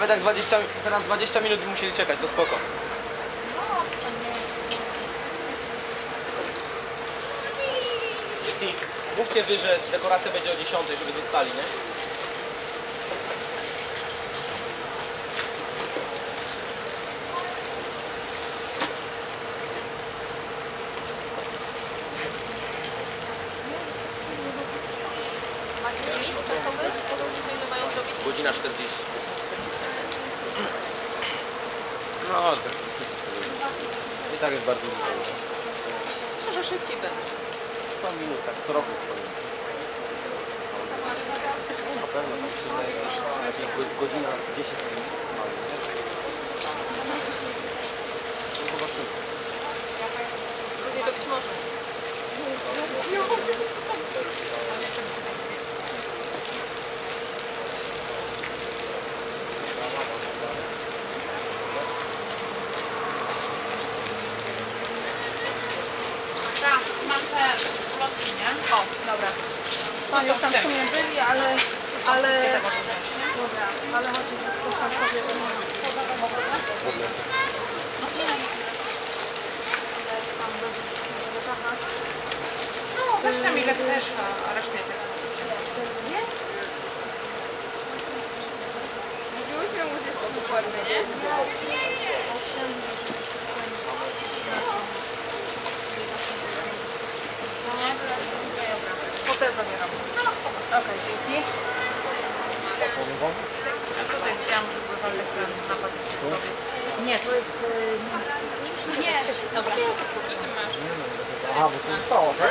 nawet jak 20, teraz 20 minut musieli czekać, to spoko. Mówcie wy, że dekoracja będzie o 10, żeby zostali, nie? Macie limit czasowy? Ile mają zrobić? Godzina 40. No, to... I tak jest bardzo dużo. Myślę, że szybciej będzie. 100 minut, tak co roku stoimy. Na pewno, tam się daje lepiej go- godzina 10 minut. mało, nie? No Zobaczymy. Różnie to być może. Tak, mam te plotki, nie? O, dobra. Oni już tam w sumie byli, ale... ale... Dobra. Ale chodzi o to, sobie No, weź tam ile chcesz, a resztę ja tak Nie? Mówiłyśmy mu, że jest nie? Potem zabieram. Okej, dzięki. A tutaj chciałam, żeby ten napad sobie. Nie, to jest... y, Nie. Dobra. Aha, bo to zostało, tak?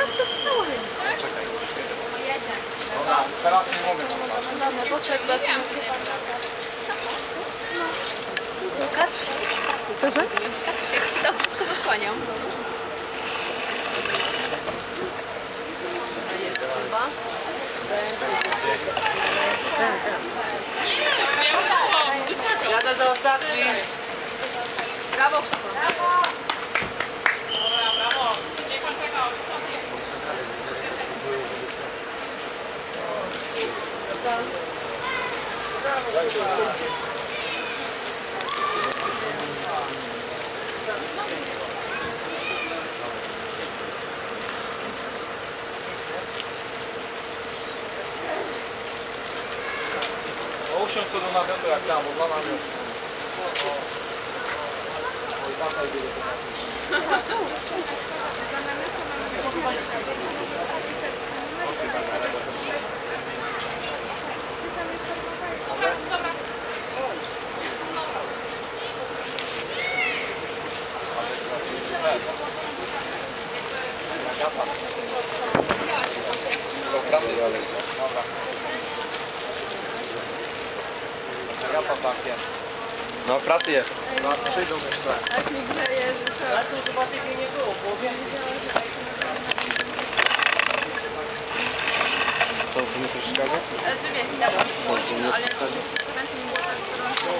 Jedzie. Dobra, teraz nie mogę. Dobra, poczekaj, Katusiek, Proszę? Katusiek, to wszystko zasłaniam. Jadę za ostatni! Brawo, Krzysztof. No usiądź sobie do namiotu jak tam, bo dla No, pracy jest. Zaraz przyjdą jeszcze. Tak mi grzeje, że to... Co, co mi przeszkadza? Ale ty wiesz, ja mam no, ale chętnie mi było tak gorąco.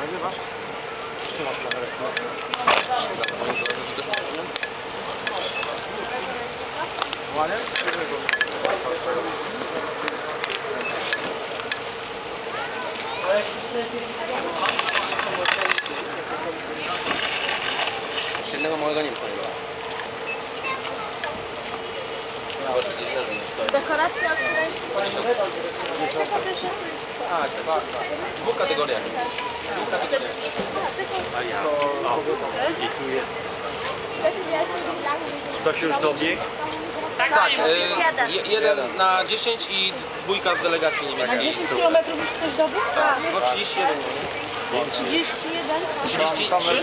Nagrywasz? Czy masz kamerę Ładnie? Jeszcze jednego małego Niemca nie ma. Dekoracja, o której... Tak, tak, tak. W dwóch kategoriach. Dwóch kategoriach. I tu jest. Ktoś już dobiegł? Tak, Tak, e, je- jeden na 10 i dwójka z delegacji Na niemieckiej. 10 km już ktoś dobył? No 31. 31? 33?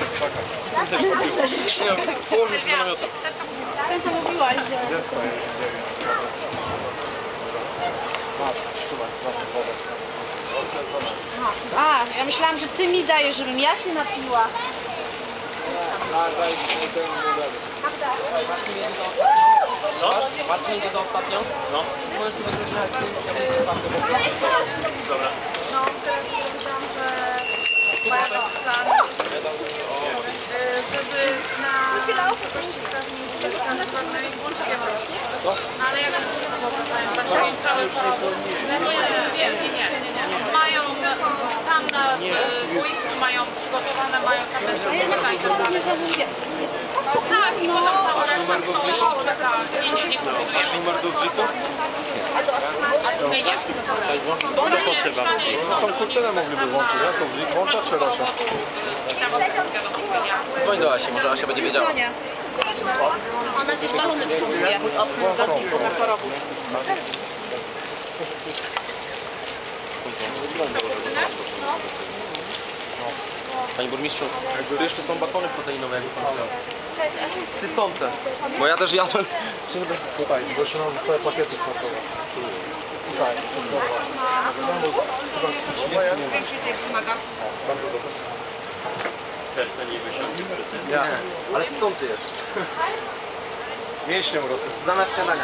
Nie, położył się za namiotem. Ten co mówiłaś, że... Dziecko jest. Masz, trzymaj, mamy wodę. Rozkręcone. A, ja myślałam, że ty mi dajesz, żebym ja się napiła. Tak, daj, nie daj. Marcin, to za ostatnią? No. Możesz sobie wygrać. No, teraz powiedziałam, że mają plan, y, żeby na wysokości miejskiej na pewnej Górskiej Rosji. No ale jak tak cały nie, nie, nie, nie, nie. Mają tam na y, boisku mają przygotowane, mają kabelki Mówię. Tak, i potem cała reszta stoi, czeka. Nie, nie, nie kombinujemy. numer do zwiku? Nie, nie, Bo nie, potrzeba. Tą kurtynę mogliby włączyć, jak to zwik włącza czy Rosia? I tam ja. Dzwoń do Asi, może Asia będzie wiedziała. Nie. Ona gdzieś balonem próbuje. Oprócz na chorobu. Panie burmistrzu, tu jeszcze są batony proteinowe, jakby pan chciał. Cześć. Sycące. Bo ja też jadłem. Tutaj, bo jeszcze nam zostały pakiety smakowe. Tutaj, Więcej tych wymaga. bardzo dobre. Nie, ale sycący jest. Mięśnie urosły. Zamiast śniadania.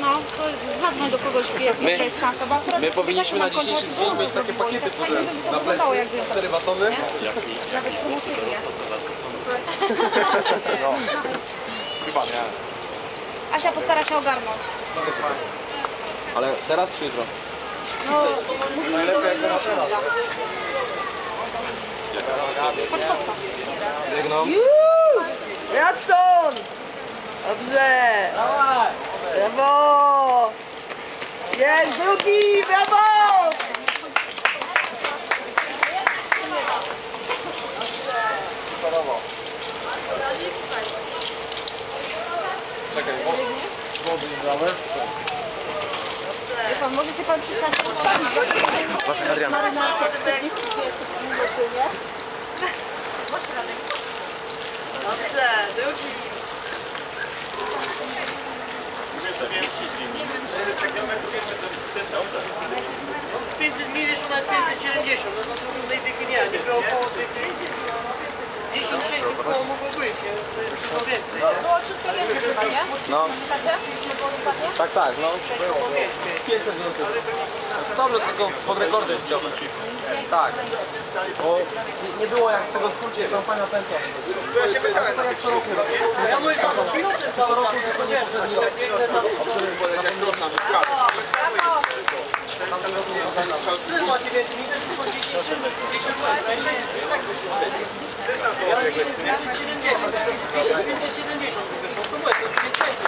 No, to zadzwoń do kogoś, jaka My- jest szansa, bo akurat... My powinniśmy na dzisiejszy dzień mieć takie pakiety potem na plecy. Cztery batony. Nawet promocyjnie. No. Chyba nie. Asia postara się ogarnąć. Ale teraz czy jutro? No, Najlepiej jak na teraz. Patrz postaw. Biegną. Jadson! Dobrze! Brawo! Jest drugi! Brawo! Czekaj, wody, wody dałem. Wie pan, może się pan przystać Proszę, Adrian. Dobrze, drugi. 500 570, no to około tych 10 600 to jest więcej. Nie? No. Tak, tak, no. 500 więcej. Dobrze, tylko pod rekordy chciałbym. Tak. Bo nie, nie było jak z tego skrócie, kampania pętła. Ja się pytałem. Tak jak co roku. Ja mówię, cały czas, tylko nie, jak biegnę tam, tyle macie więcej, mi też tylko 10 szybek, 10 Ja 10 570, 10 570 wyszło, to mówię, to jest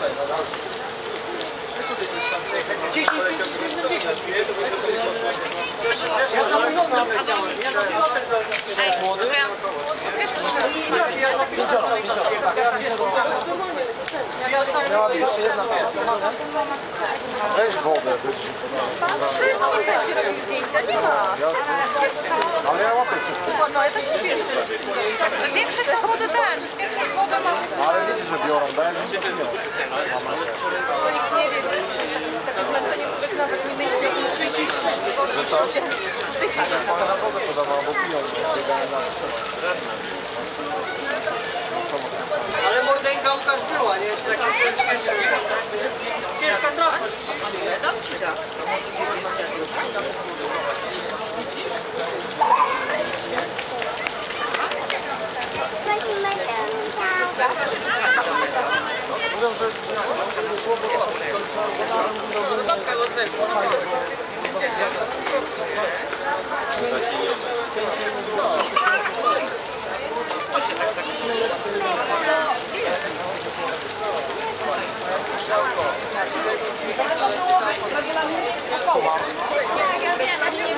Ja, ja, ja. Więcej. Dziesięć pięćset siedemdziesiąt. Ja za pilotem leciałem, ja za pilotem leciałem. Młody? Ja za pilotem leciałem. Miałaby jeszcze jedna przesuwana. Weź wodę, wytrzyj. Pan wszystkim będzie robił zdjęcia, nie ma. Wszyscy, wszyscy. Ale ja łapię wszystko. No ja tak się wszyscy. Większość powody ten, większość powody ma. Ale widzisz, że biorą, Bo nikt nie wie, takie, zmęczenie, człowiek nawet nie myśli o tym, że bo ludzie zdychać. na wodę podawała, bo piją, biegają na Ale mordęga Łukasz była, nie? Się tak ciężka, ciężka wiem, a nie wiem,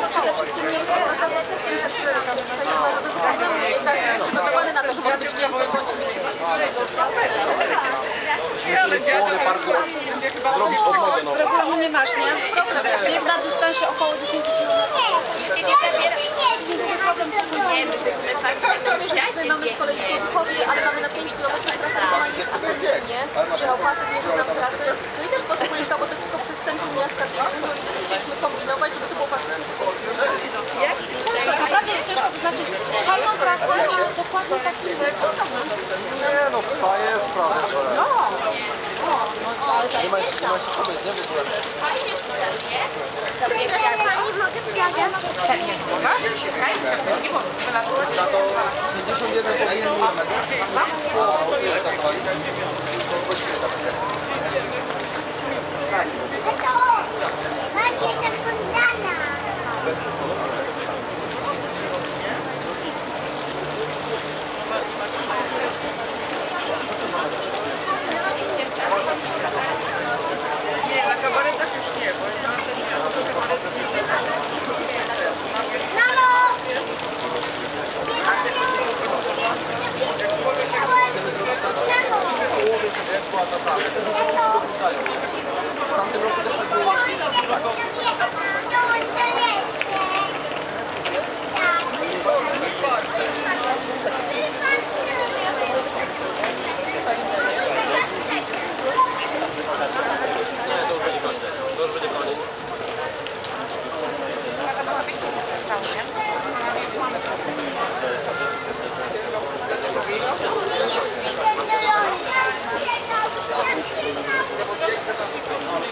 co przede wszystkim nie jest jednostronny testem też, że ma żadnego problemu i każdy jest przygotowany na to, że może być więcej bądź mniej. Połowę parku zrobić odnowę nową. Problemu nie masz, nie? Dobra, bieg na dystansie około 10 km. My mamy z kolei w ale mamy na 5 km trasę, która jest atrakcyjnie. Przyjechał facet, mieszka nam trasy. No i też potem mieszka, bo to tylko przez centrum miasta biegnie. No i też chcieliśmy kombinować, żeby to było faktycznie Naprawdę jest ciężko wyznaczyć fajną trasę i dokładnie taki Nie no, ta jest że... Nie ma jeszcze, nie ma jeszcze kobiet, nie? W ogóle. Za to 51 Macie zapomniana. Nie, na kabaretach już nie, bo nie ma Mamo! W tamtym roku też tak było. Nie, to już będzie koniec. To już będzie koniec. No,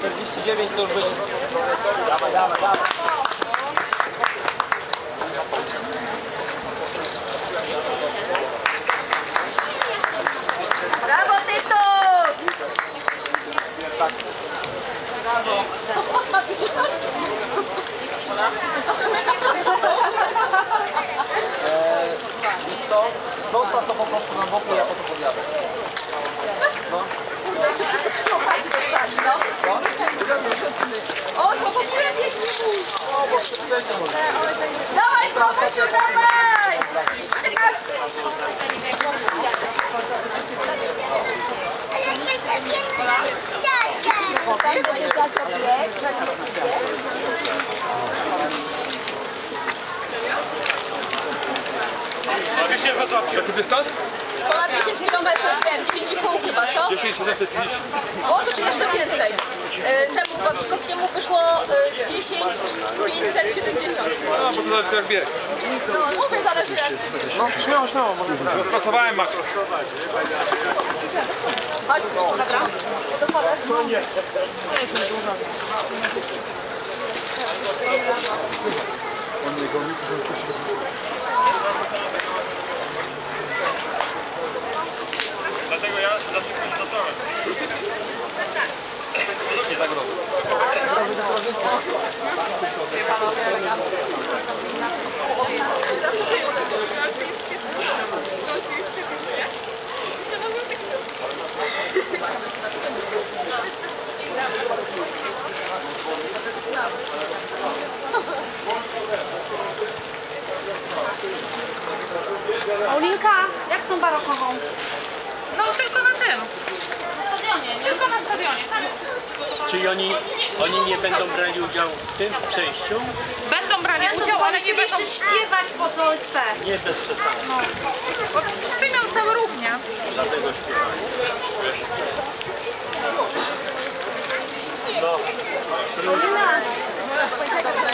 49 to już będzie. Dawaj, dawaj, dawaj. Brawo, Tytus! Brawo. Widzisz to? Wiesz co? Zostaw to po prostu na boku, ja po to podjadę. Słuchaj, dostali, no. O, spokojnie, biegnie mu. Dawaj, Sławosiu, dawaj! Uciekaj! Jaki dystans? Ponad 10 km, wiem, 10,5 chyba, co? 10 730. O, to tu jeszcze więcej. E, Temu Wawrzykowskiemu wyszło e, 10 570. No, bo to nawet jak bieg. No, mówię, zależy jak się bierze. No, śmiało, śmiało, może tak. Pracowałem makro. Chodź, dobra. Dokładasz? Dlatego ja zawsze zacząłem. Paulinka, jak z tą barokową? No tylko na tym. Na stadionie, nie? Tylko na stadionie. Tam Czyli oni, oni nie będą brali udziału w tym w przejściu? będą brali udział, ale nie będą... śpiewać pod OSP. Nie bez przesady. Wszczymią cały ruch, nie? Dlatego śpiewają.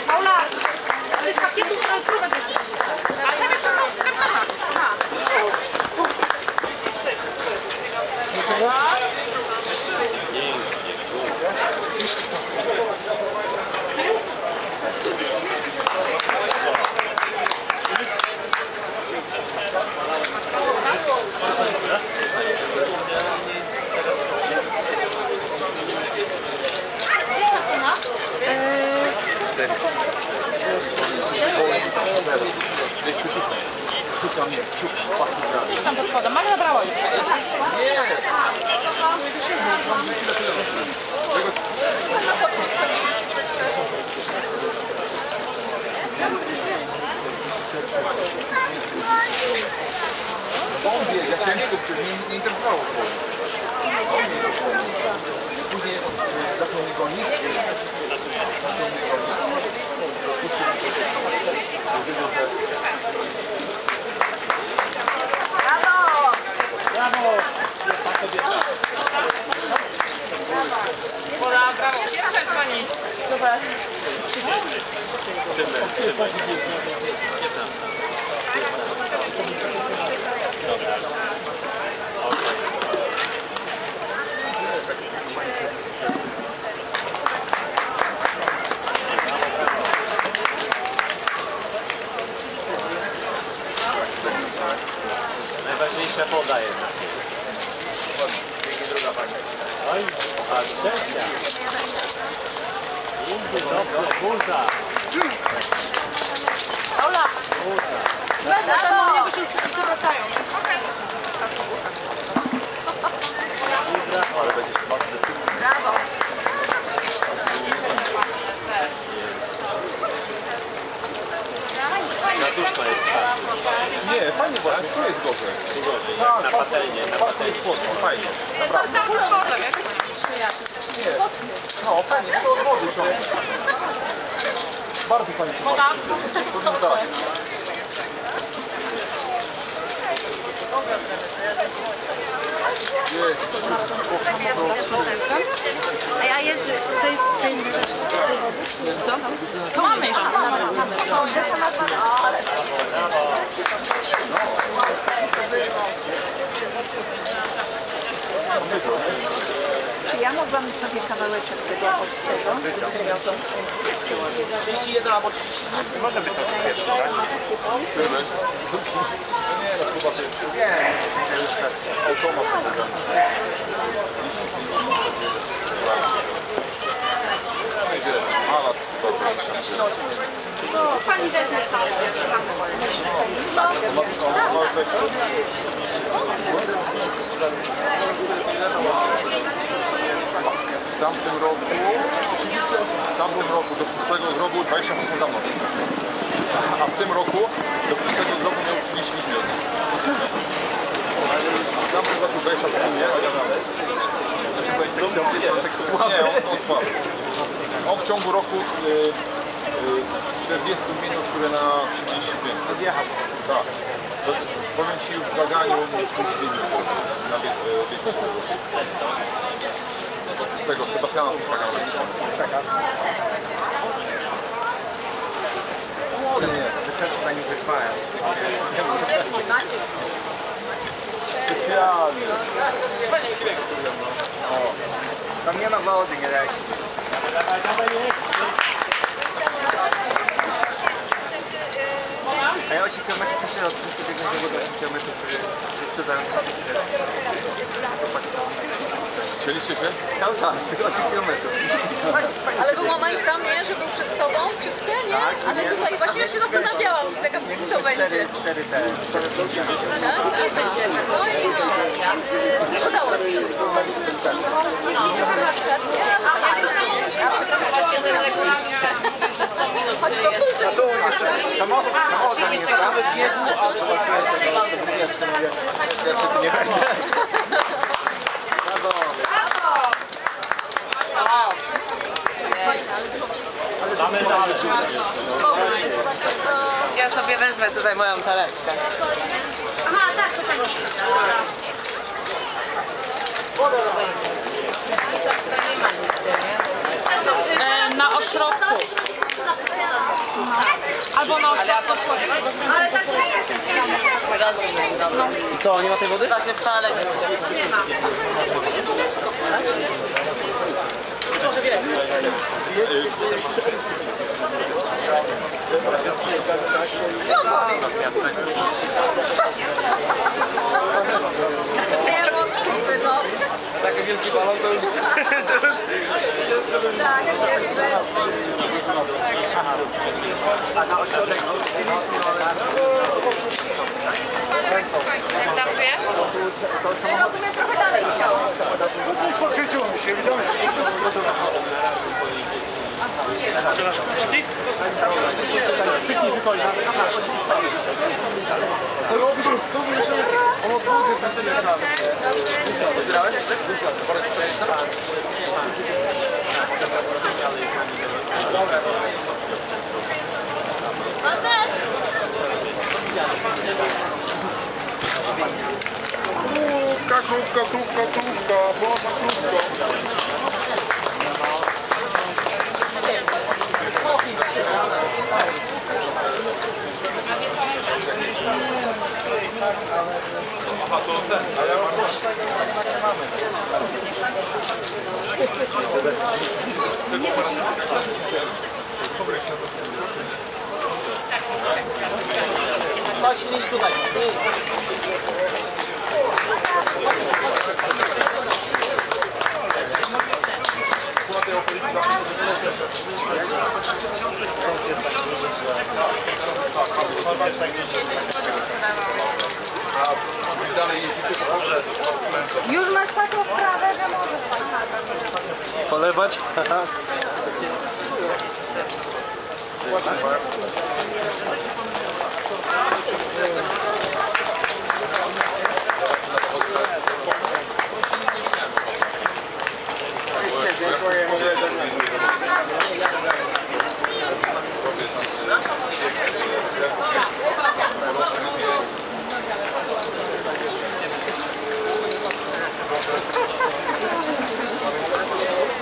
Paula, ale pakietu próbę Jest tam pod wodą. Maria brała już. Nie! On wie, ja się niego nie, nie interesowało. On nie Później zaczął mnie gonić. Zaczął mnie gonić. Że Brawo! Pola, brawo. Pierwsza jest pani. Super. Najważniejsze podaje. Oj, a trzecia. Idzie dobrze, burza. Brawo! Brawo! Na duszno jest czas. Właśnie, tu jest gorzej. Tak, na patelnię, na fajnie. Jest specyficzny jakiś. No, fajnie, to od wody są. Bardzo fajnie. Woda? A jest, to jest ten tej wody? Co? Co mamy jeszcze? Czy ja mogłam sobie kawałeczek tego od tego? 31 albo 33. Może być coraz pierwszy, tak? Nie, no chyba to już wiem. To jest tak automat powiedziany. No i wiele. A lat chyba 38. Pani weźmie sobie. W tamtym roku, w tamtym roku do 6 roku 20 minut dawno. A w tym roku do 6 roku miał 30 minut. W tamtym roku 20 minut nie. Nie, on, on słaby. On w ciągu roku y, y, 40 minut, które na 35. Odjechał. Tak. To, powiem Ci w baganiu musi minut na bieg, y, bieg tego Sebastiana Sokraga. Młody nie. Wystarczy na nim wytrwałem. On biegnie, Maciek. Specjalnie. Tam nie ma wody, nie daj. A ja 8 km jeszcze od biegnę za wodą 8 km wyprzedzałem Chcieliście się? Cały czas, 8 km. Ale był moment tam, nie, że był przed tobą, ciutkę, nie? Ale tutaj właśnie ja się zastanawiałam, taka to będzie. 4 te. Tak? No i no. Udało ci się. Delikatnie, ale tak Pulsy. Tu jeszcze samochód, samochód na mnie prawy biegł, a to mówiłem, że mówię, ja wtedy nie będę. Brawo. Dużo Mamy właśnie to... Ja sobie wezmę tutaj moją torebkę. Aha, tak, to fajnie. E, na ośrodku. Albo na ośrodku. Ale tak I co, nie ma tej wody? Da się w toalecie. Nie ma. Co on powie? Nie możliwe, no. Taki wielki balon to już... Tak, wleci. A na ośrodek wróciliśmy, ale... Żyjesz? Ty rozumiem, trochę dalej chciał. Pokręciło mi się. Brawo! Co robisz? Wiesz, on od wody na tyle czasu. Wygrałeś? Borek, stajesz tam? Albert! Крупка, крупка, крупка, крупка, баба, крупка. Aha, to ten, a ja mam Chodź, nie idź tutaj. dalej jedziecie, to może sportsmenką. Już masz taką wprawę, że możesz Polewać?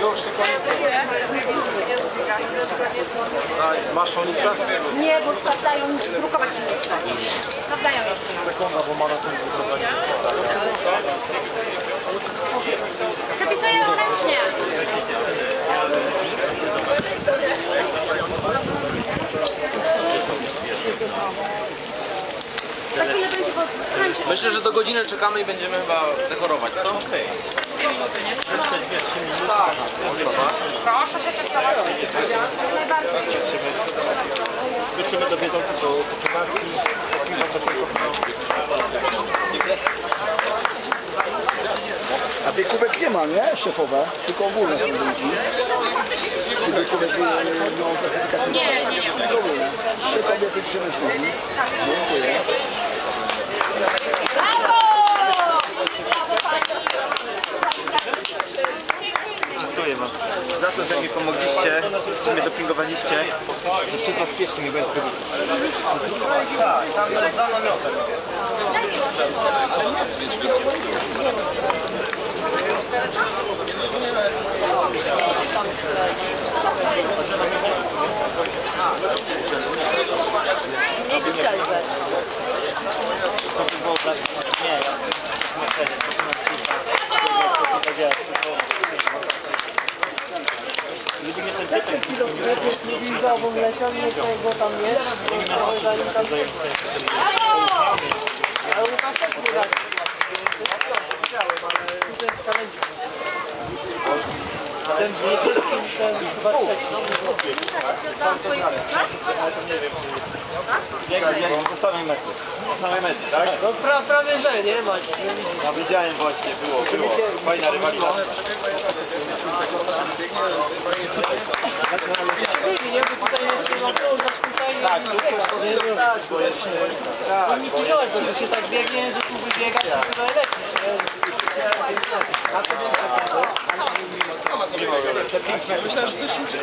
Już się koniec. A, masz tą listę? Nie, bo sprawdzają, drukować się nie chce. Sprawdzają jeszcze. Sekunda, bo maraton wyprowadzi. Przepisują ręcznie. Za chwilę będzie po tańczy. Myślę, że do godziny chyba dekorować, co? Okej. Proszę się testować. Skoczymy do Biedronki, do Kotowarki. A tych kubek nie ma, nie? Szefowe, tylko ogólne są ludzi. Czy tych kubek y, miał klasyfikację? Nie, nie, nie. Trzy kobiety, trzy mężczyźni. Dziękuję. Brawo! Brawo pani! Dziękuję Wam za to, że mi pomogliście, że mnie dopingowaliście. To przy Was pierwszy mi będzie Nie Albert. To by było dla... Nie, ja... Ludzie mnie ten typem Nie widzę, bo leciał nie tego tam jest. Tam Ale Łukasz też nie radzi. Ten niebieski, ten chyba trzeci. biega, biega, do samej mety. Do samej mety, tak? No pra, prawie że, nie Masz. No widziałem właśnie, było, było. Fajna rywalizacja. Nie, nie, bo tutaj jeszcze mam to zaświecenie. Tak, tu Nie, tak, bo jest... Tak, nie bo że się tak biegnie, że tu wybiegasz i tutaj lecisz. nie? Myślałem, że to się uczy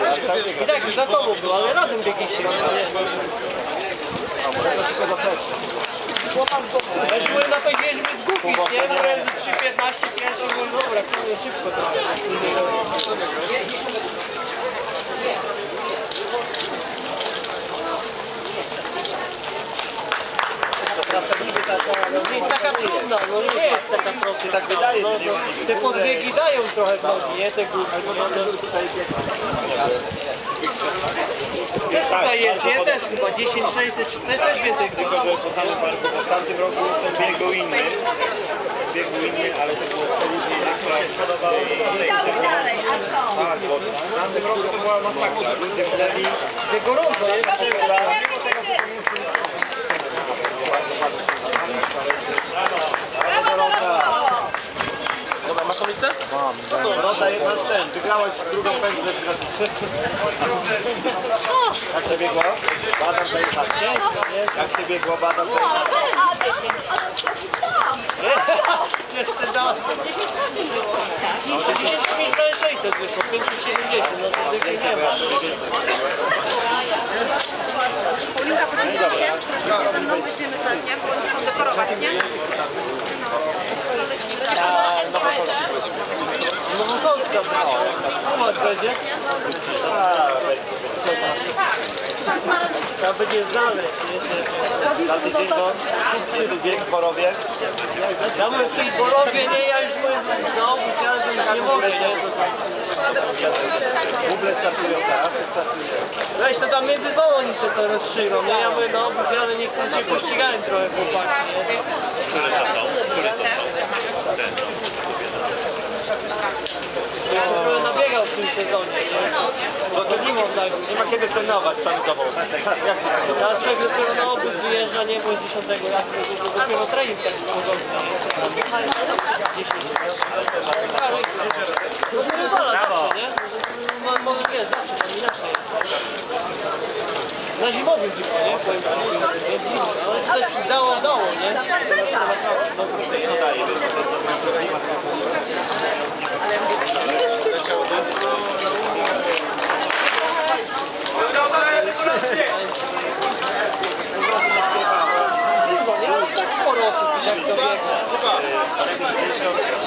I tak za tobą był, ale razem biegliście. no nie? Ja już byłem napędzony, żeby zgubić, nie? Byłem 3.15 pierwszy, mówię, dobra, szybko to. Taka trudna, no nie jest taka prosta. Tak wydaje, no, no, te podbiegi dają trochę nogi, nie? Te. No, no, też tutaj jest, nie? Też chyba 10, 600, czy też, też więcej. Tylko, że po samym parku, bo w tamtym roku ten bieg był inny. Bieg był inny, ale to było solidnie. Chciałby dalej, a co? Tak, bo w tamtym roku to była masakra. Ludzie wstali, Że gorąco jest. Dobra, masz tą listę? Rota masz ten, wygrałaś drugą pętlę w. Jak się biegło? Badam zajechać. Jak się biegło? Badam. Adam, Adam, tam! Jeszcze da. 10 minut 600 wyszło, 570, no to dychy nie ma. Paulinka, podzieliła się, ze mną weźmiemy ten, nie? Bo chcą dekorować, nie? No Wąsowska brała. Zobacz, będzie. Trzeba będzie znaleźć. Za tydzień to szybszy bieg w Borowie. Ja mówię w tej Borowie, nie, ja już mówię, no, myślałem, że już nie mogę, nie? To. Buble startują teraz, startują. Weź to tam między sobą jeszcze to rozszyją, nie? Ja mówię, no, myślałem, nie chcę się pościgałem trochę chłopaki, nie? Ja trochę nabiegał w tym sezonie, nie? No to nie, ma- nie ma kiedy trenować sobą. Teraz człowiek dopiero na obóz wyjeżdża, nie, bo jest 10 lat, dopiero trening taki porządny, nie? 10 No to rywala zawsze, nie? No, no, nie, zawsze, to inaczej jest. Na zimowy zwykle, nie? Powiem ci, nie? Nie, ale też dało, dało, nie? No nie mam tak sporo osób, jak to biega.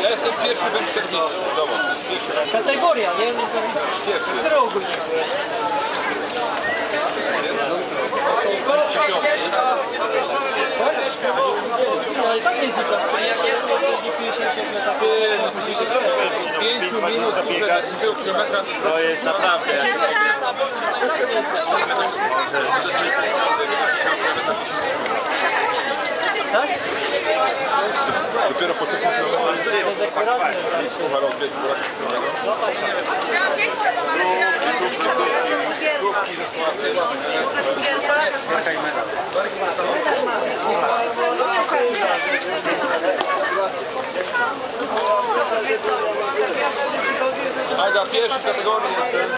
Ja jestem pierwszy w 40 domu. Pierwszy. Kategoria, nie? No Pierwszy. Byłeś? No i tak jak jest, to będzie 50 metrów. Ty, no przecież 5 minut dłużej do 10 kilometra. To jest naprawdę. Dopiero po kilometrach puchar odbiegł Ajda, pierwszy kategorii jestem.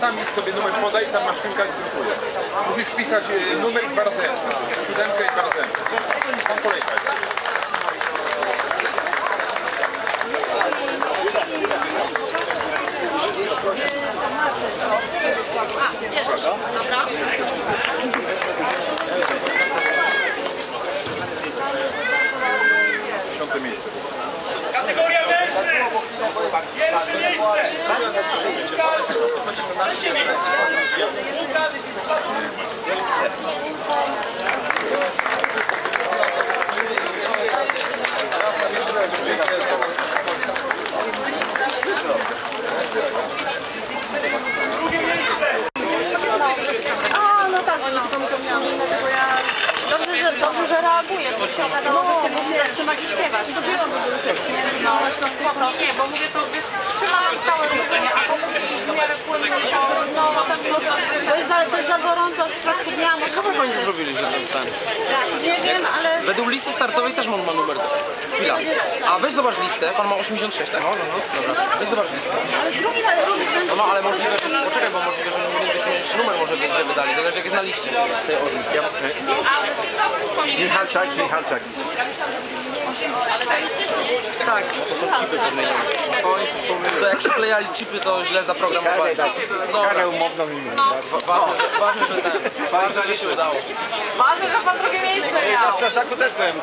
Sam idź sobie numer podaj, tam masz kilka dziękuję. Musisz wpisać e, numer i enter. Siódemkę i enter. Tam kolejka jest. A, bierzesz. Dobra. Dziesiąte miejsce. Kategoria mężczyzn! Pierwsze miejsce! Trzecie A, no tak, oni tylko mi to mieli, dlatego ja... Dobrze, że, dobrze, że reaguje, bo się okazało, że cię musi zatrzymać i śpiewać. To było do recepcji, nie? No, zresztą spoko. Nie, bo mówię, to wiesz, trzymałam całe ruchy, nie? A pomóż mi w miarę płynnie, to no, tak no, to jest za, to jest za gorąco w środku dnia, no Co wy oni zrobili, że ten stan? tak, nie wiem, ale... Według listy startowej też on ma numer. Chwila. A weź zobacz listę, pan ma 86, tak? No, no, no. Dobra. Weź zobacz listę. Ale drugi raz, drugi raz. No, no ale możliwe, że... Poczekaj, bo możliwe, że numer może być, że wydali, zależy jak jest na liście tej orli. Ja, Michalczak, Michalczak. tak. To oni coś pomyliły. To jak przyklejali chipy, to źle zaprogramowali. Karę umowną im że- ważne, że ten, ważne, że się udało. Ważne, że pan drugie miejsce miał. strażaku też byłem.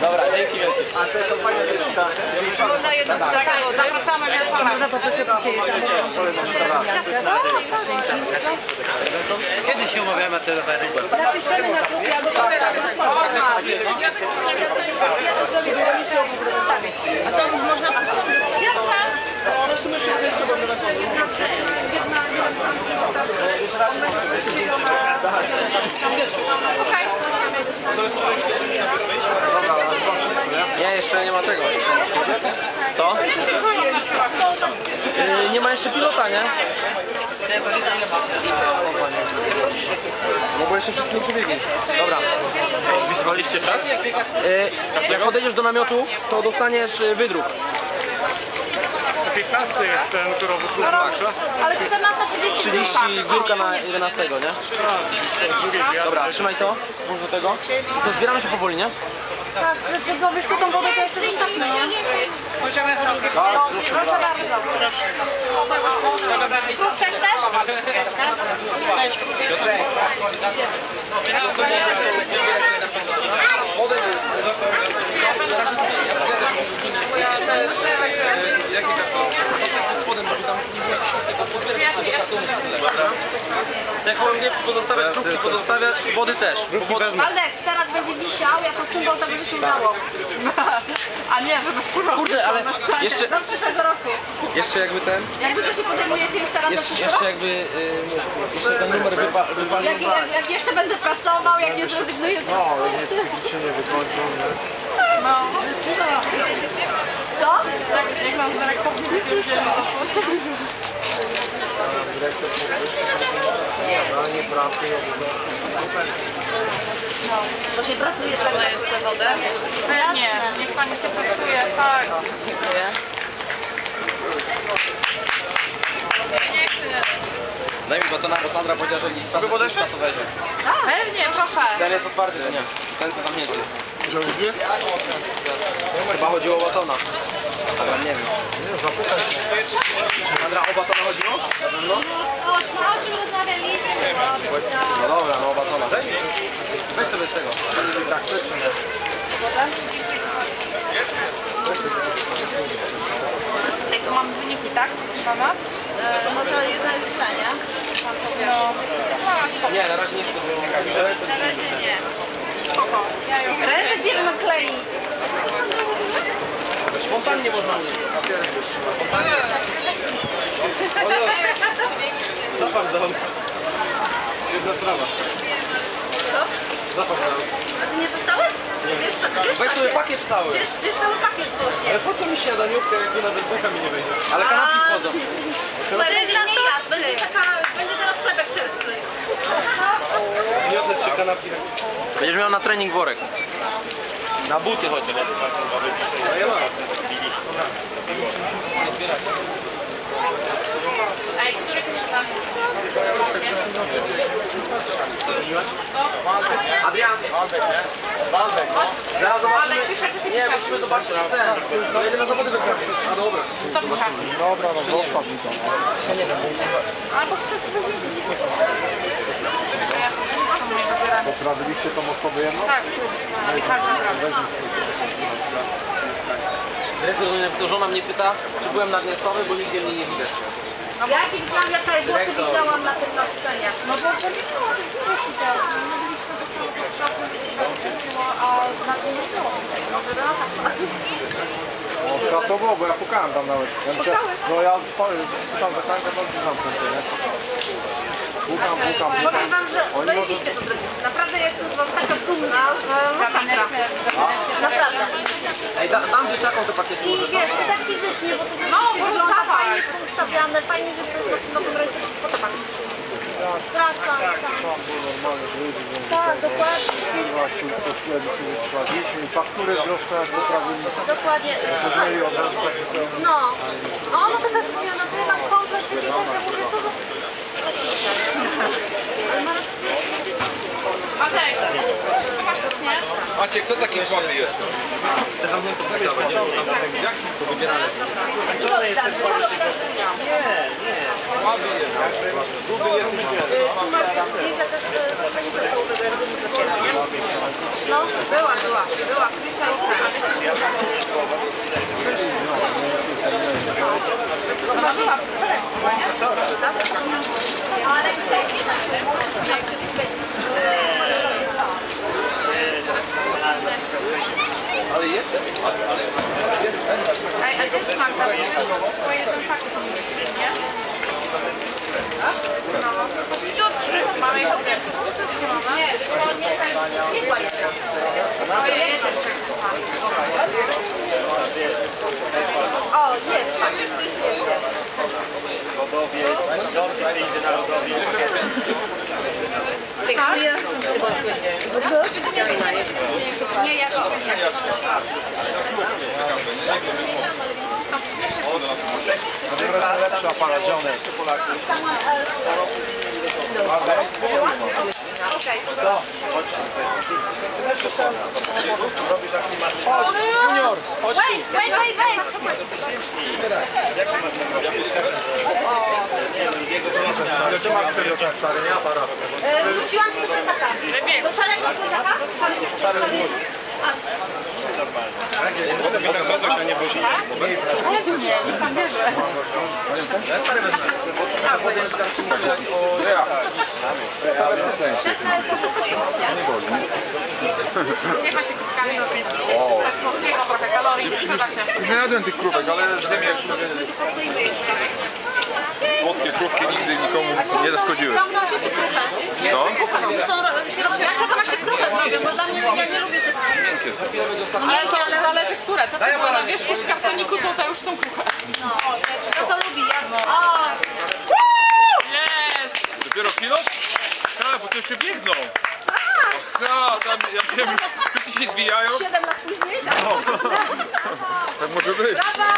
Dobra, dzięki wielkie. A te to fajne jest Można jedno pytanie. Zapraszamy wieczorem. Można po prostu Kiedy się umawiamy na te rowery? Napiszemy na grupie albo to też A to można Nie, jeszcze nie ma tego. Co? Yy, nie ma jeszcze pilota, nie? Bo jeszcze wszyscy nie przebiegli. Dobra. Spisywaliście czas? Yy, jak podejdziesz do namiotu, to dostaniesz yy, wydruk. 15 jest ten turowy klub Marsza. Ale 14.30 30 zbiórka na 11, nie? Dobra, trzymaj to. Włóż do tego. I to zbieramy się powoli, nie? Tak, że ty dowiesz tą wodę, to jeszcze zostawmy, nie? Możemy drugie. Proszę bardzo. Krówkę chcesz? Te gołębie pozostawiać, krówki pozostawiać, wody też. Waldek, teraz będzie wisiał jako symbol tego, że się udało. A nie, żeby wkurzał. Kurde, ale jeszcze, Do przyszłego roku. jeszcze jakby ten, Jakby co się podejmujecie już teraz do jeszcze, przyszłego jeszcze jakby, yy, jeszcze ten numer wypa, wypalił. Jak, jak, jak jeszcze będę pracował, jak nie zrezygnuję z No, nie psychicznie nie wykończą. No. Co? Jak nam dyrektor nie słyszy. Danie pracy i obowiązków. Bo się pracuje tak Podaj jeszcze wodę. Nie, niech pani się czasuje. Tak. Dziękuję. Daj mi batona, bo Sandra powiedziała, że podeszła, to weźmie. Pewnie, proszę. Ten jest otwarty, to nie. Ten co zamknięty jest. Chyba chodziło o batona. Ale nie wiem. Nie, zapytaj się. Sandra, o batona chodziło? Na pewno? O, o czym rozmawialiśmy? No dobra, no o batona. Mi. Weź sobie z tego. Tak, chcesz czy nie? Ej, to mamy wyniki, tak? Dla nas? E, No to jedno jest źle, nie? Nie, na razie nie chcę, ręce Na razie nie. Spoko. Ja ją Ręce cię będą kleić. Spontannie można użyć. Zapach dam. Jedna sprawa. Zapach dam. A ty nie dostałeś? Wiesz, wiesz, Weź sobie pakiet cały. Wiesz, wiesz cały pakiet złożnie. Ale po co mi śniadaniówka, jak tu nawet bucha mi nie będzie? Ale kanapki wchodzą. Słuchaj, będzie nie jadł, będzie taka, będzie teraz chlebek czerstwy. Miotę trzy kanapki. Będziesz miał na trening worek. Na buty chociaż. No ja mam. Ej, który tam? Adrian. Zaraz zobaczymy. Ale pisze, czy ty Nie, musimy zobaczyć ten. No jedyne zawody wygrać. A dobra. To pisze. Dobra, no zostaw mi to. Albo chcesz powiedzieć. Poprawiliście tą osobę jedną? Tak, nie każdy gra. Dyrektor napisał, żona mnie pyta, czy byłem na Gniestowy, bo nigdzie mnie nie widać. Ja ci widziałam, ja wczoraj głosy widziałam na tym na scenie. No bo to nie było, nie siedział. My byliśmy do samego początku, a na tym nie było. Może no tak. O, światło bo ja pukałem tam nawet. Ja myślę, no ja tam za krańkę to zamknięte, nie? Pukam, pukam, pukam. Powiem wam, że zajebiście to zrobiliście. Naprawdę jestem z was taka dumna, że masakra. Naprawdę. Ej, da, dam dzieciakom te pakiety. I wiesz, i tak fizycznie, bo to No, zajebiście wygląda, fajnie jest to ustawiane, fajnie, że to jest na tym nowym rynku. Podoba mi się. Trasa, tak. Że ludzie będą Tak, dokładnie. co faktury troszkę poprawili. Dokładnie. Tak No, a ona taka zmiana, to ja mam komplet Matek, masz nie? Macie, kto taki słaby jest? Te zamknięte wystawy, nie? Bo tam jak to wybierane. Słaby jest. Gruby jest. Zdjęcia też z zaczęli, nie? No, była, była, była. Krysia i Ona była w wczoraj, chyba, nie? Ale tutaj nie ma. Ej, a gdzie Bo jest była jedna. Ojej, jest. O, jest, patrz, coś jest. Nie, ja to Lepsza para, gdzie one? Junior, chodź. Wait, wait, wait, wait. Ale ty masz serio ten stary, nie aparat. E, Rzuciłam ci do plecaka. Do szarego plecaka? Nie ma się robić. Ze słodkiego trochę kalorii, przyda się. Nie jadłem tych krówek, ale zdemiesz. Słodkie krówki nigdy nikomu nie zaszkodziły. Ciągną się czy krówę? Co? Dlaczego masz się krówę zrobią? Bo dla mnie, ja nie lubię tych... No Ale miękkie, to ale... zależy które. To co było na wierzchu w kartoniku, to te już są kruche. No, to co lubi, ja... O, Jest! Dopiero kilo? Tak, bo to jeszcze biegną. Ja, tam, ja wiem, wszyscy się zwijają. 7 lat później, tak? Tak może być. Brawa!